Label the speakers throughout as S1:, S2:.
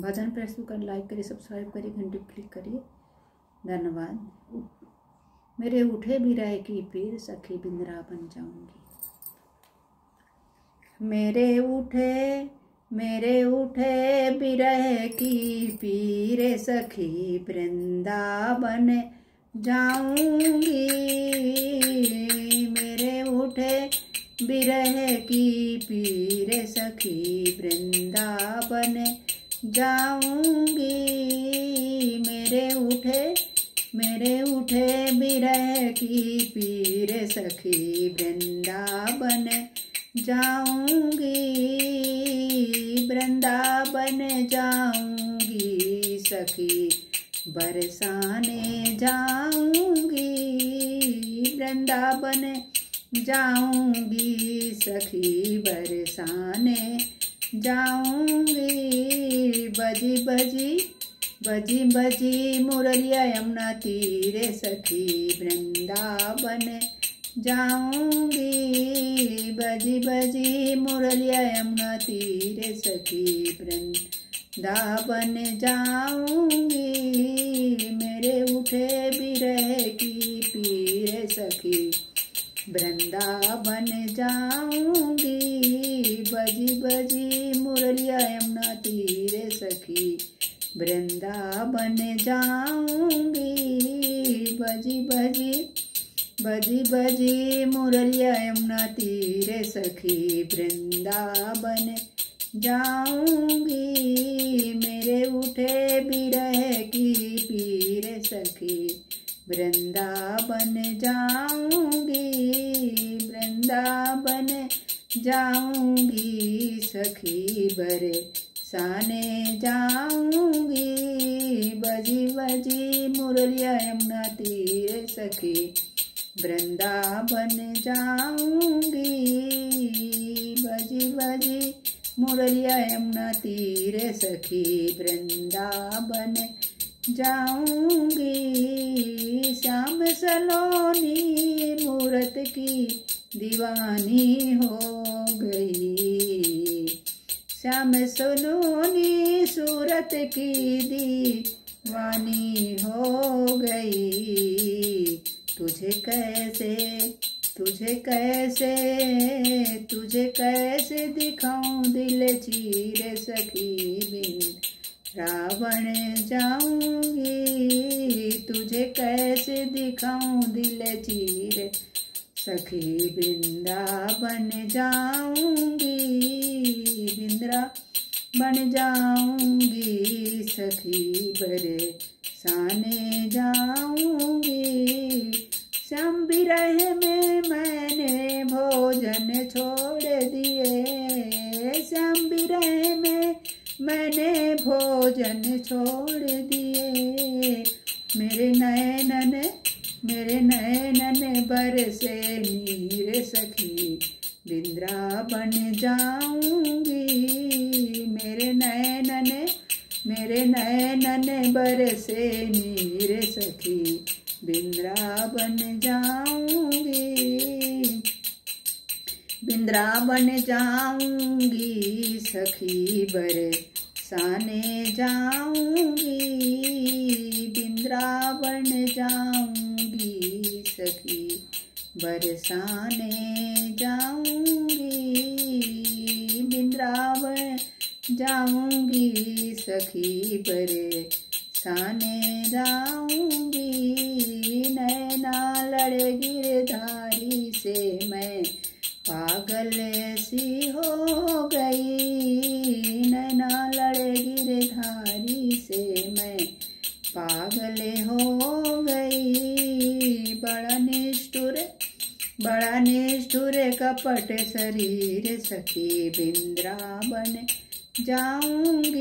S1: भजन प्रस्तुत कर लाइक करिए सब्सक्राइब करिए, घंटे क्लिक करिए। धन्यवाद। मेरे उठे भी रहे की पीर सखी बिंद्रा बन जाऊँगी। मेरे उठे मेरे उठे बिरह की पीर सखी वृंदावन जाऊँगी। मेरे उठे बिरह की पीर सखी वृंदावन जाऊँगी। मेरे उठे मेरे उठे बिरह की पीर सखी वृंदावन जाऊँगी। वृंदावन जाऊँगी सखी, बरसाने जाऊँगी। वृंदावन जाऊँगी सखी, बरसाने जाऊँगी बजी बजी बजी बजी, मुरलिया यमुना तीरे सखी वृंदावन जाऊँगी। बजी बजी, मुरलिया यमुना तीरे सखी वृंदावन जाऊँगी। मेरे उठे बिरह की पीर सखी वृंदावन जाऊँगी। बजी बजी मुरलिया यमुना तीरे सखी, वृंदावन जाऊँगी। बजी बजी बजी बजी मुरलिया यमुना तीरे सखी, वृंदावन जाऊँगी। मेरे उठे बिरह की पीर सखी, वृंदावन जाऊँगी। वृंदावन जाऊँगी सखी बरे, साने जाऊँगी। बजी बजी मुरलिया यमुना तीर सखी, वृंदावन जाऊँगी। बजी बजी मुरलिया यमुना तीर सखी, वृंदावन जाऊँगी। श्याम सलोनी मूरत की दीवानी हो गई। श्याम सलोनी सूरत की दीवानी हो गई। तुझे कैसे तुझे कैसे तुझे कैसे दिखाऊँ दिल चीर सखी बिन रावण जाऊँगी, तुझे कैसे दिखाऊँ दिल चीर सखी, वृंदावन जाऊँगी बिंद्रा बन जाऊँगी सखी, बरे साने जाऊँगी। श्याम विरह में मैंने भोजन छोड़ दिए। श्याम विरह में मैंने भोजन छोड़ दिए। मेरे नयनन मेरे नयनन बरसे नीर सखी बिंद्रावन जाऊँगी। मेरे नयनन मेरे नयनन बरसे नीर सखी बिंद्रावन जाऊँगी। बिंद्रावन जाऊँगी सखी बर, साने जाऊँगी। बिंद्रावन जाऊँगी सखी बरसाने जाऊँगी बिंद्रावन जाऊँगी सखी बरे साने जाऊँगी। नैना लड़ गिरधारी से मैं पागल सी हो गई। नैना लड़ गिरधारी से मैं पागल हो गई। बड़ा निष्ठुर कपट शरीर सखी बिंद्रावन जाऊँगी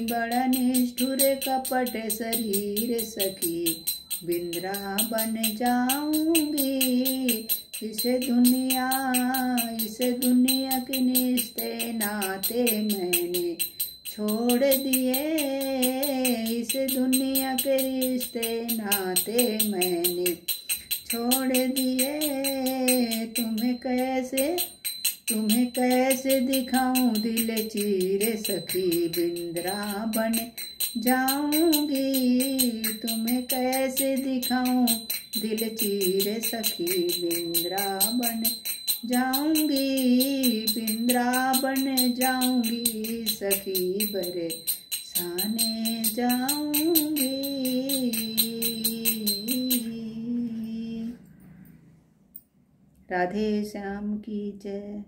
S1: बड़ा निष्ठुर कपट शरीर सखी बिंद्रावन जाऊँगी इसे दुनिया इसे दुनिया के निस्ते नाते मैंने छोड़ दिए। इसे दुनिया के रिश्ते नाते मैंने छोड़ दिए तुम्हें कैसे तुम्हें कैसे दिखाऊँ दिल चीरे सखी बिंद्रा बन जाऊँगी। तुम्हें कैसे दिखाऊँ दिल चीरे सखी बिंद्रा बन जाऊँगी बिंद्रा बन जाऊँगी सखी बरे साने जाऊँगी राधे श्याम की जय।